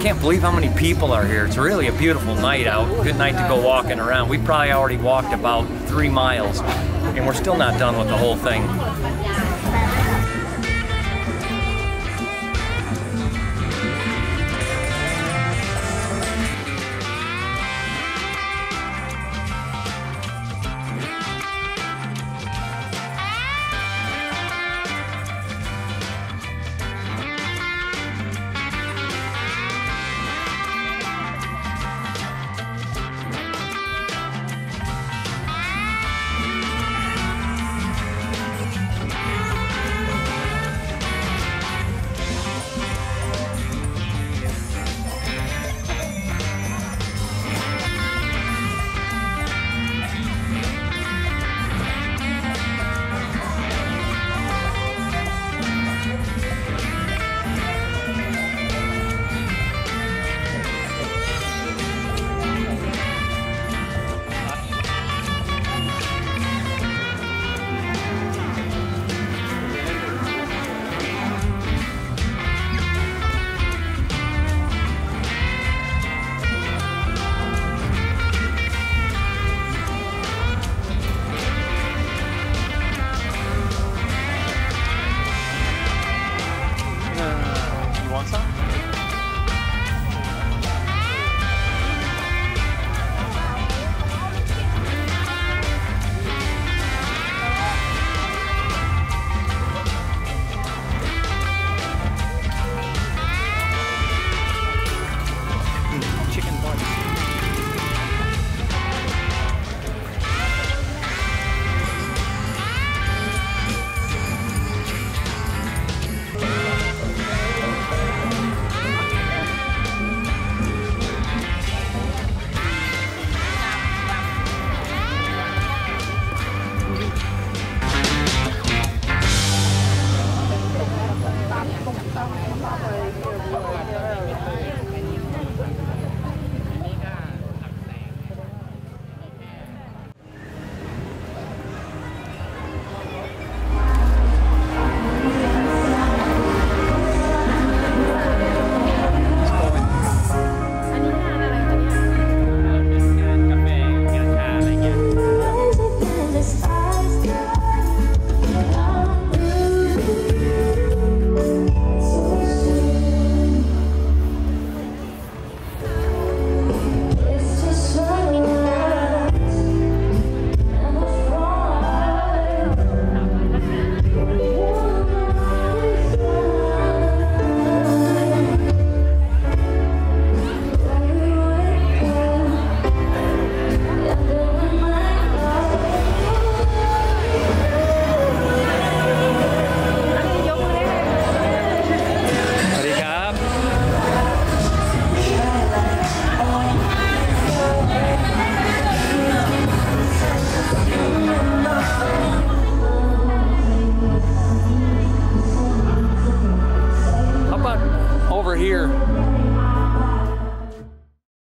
Can't believe how many people are here. It's really a beautiful night out. Good night to go walking around. We probably already walked about three miles, and we're still not done with the whole thing.